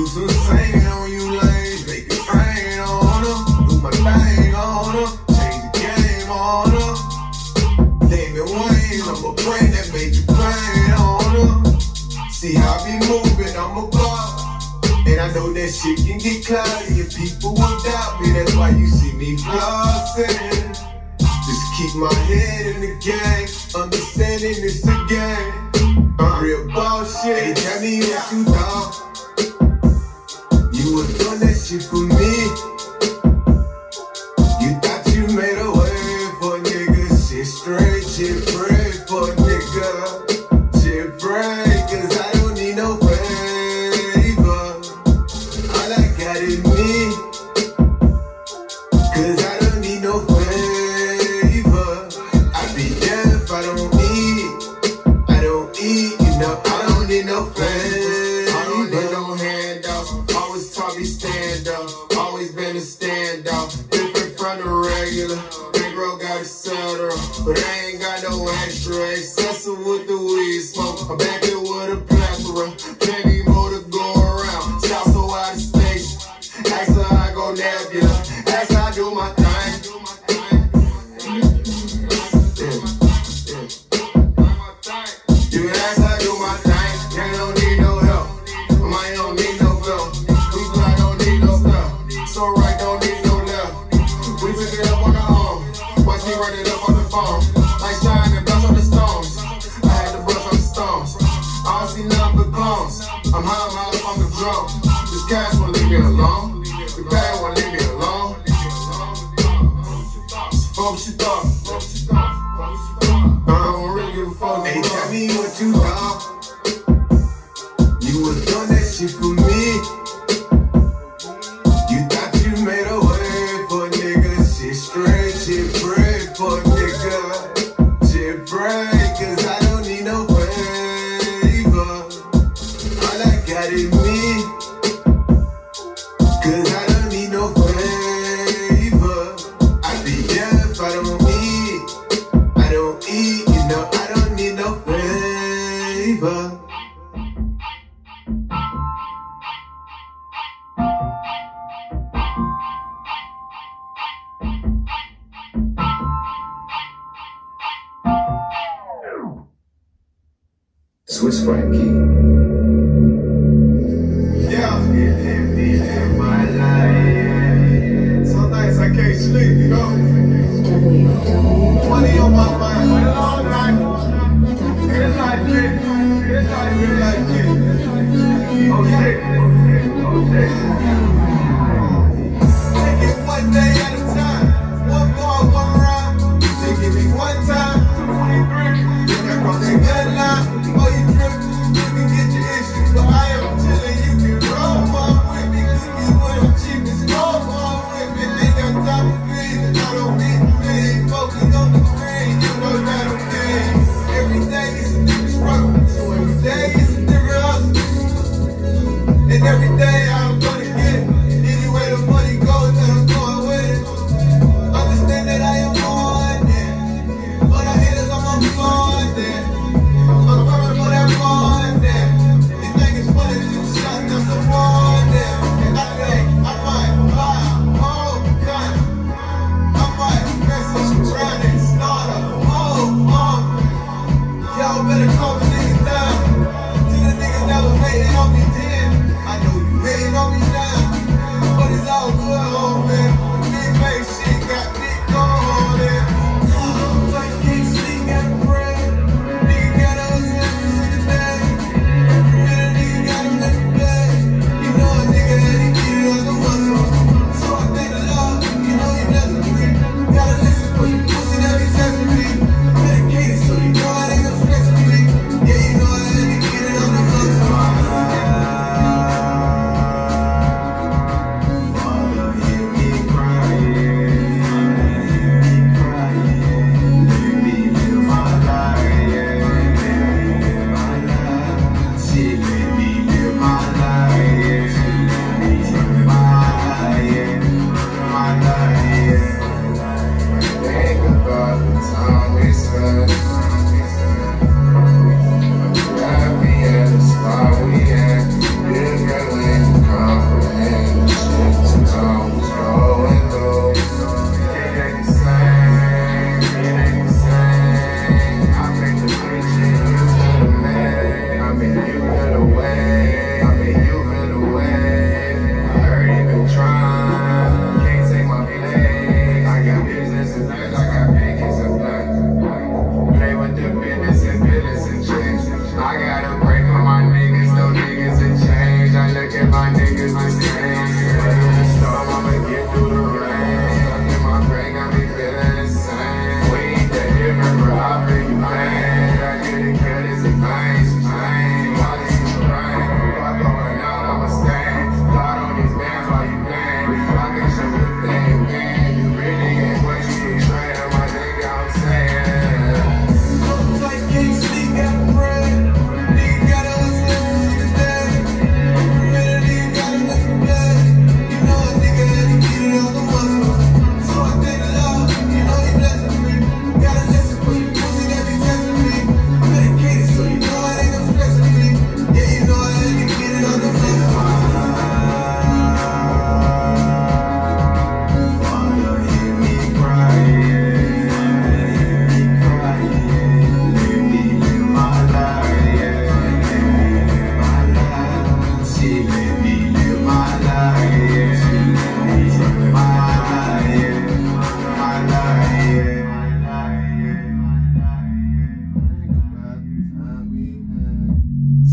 do some singing on you lanes, make it rain on her, do my thing on her, change the game on her. David Wayne, I'm a brain that made you pain on her. See how I be moving, I'm a boss, And I know that shit can get cloudy If people would doubt me, that's why you see me flossing. Just keep my head in the game, understanding it's a game. Uh, Real bullshit, ain't tell me what you thought. amor, conecte mim. But I ain't got no extra. Excessive with the weed smoke. I'm back lungs. I'm high on motherfucking drugs. This cash won't leave me alone. The bag won't leave me alone. Folks, you thought. river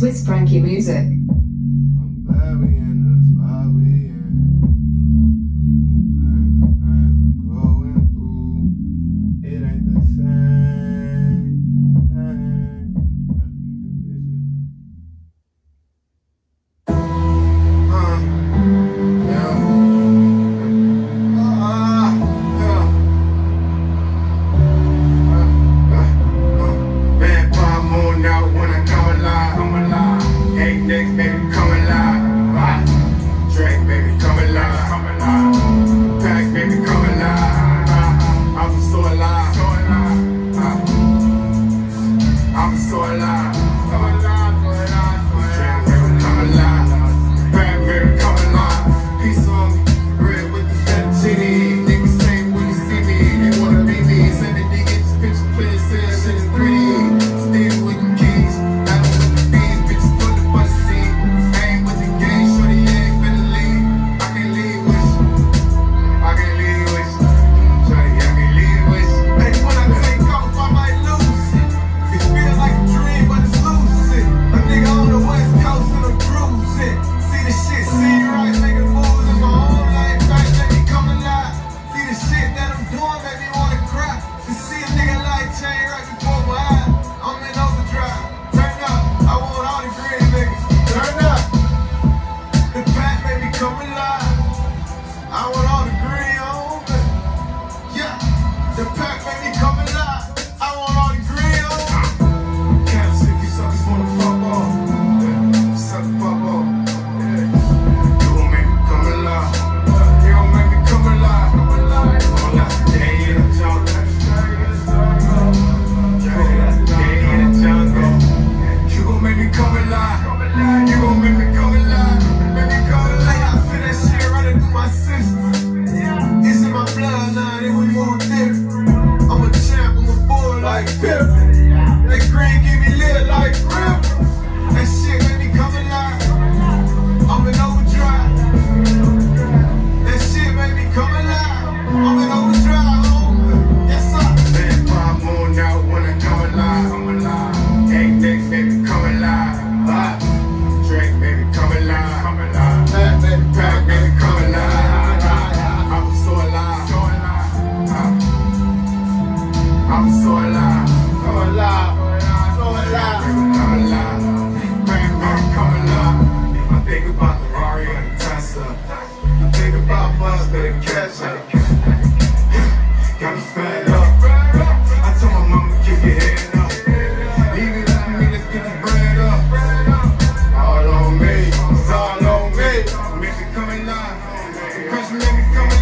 Swiss Frankie Music. Amen. line. Cause you coming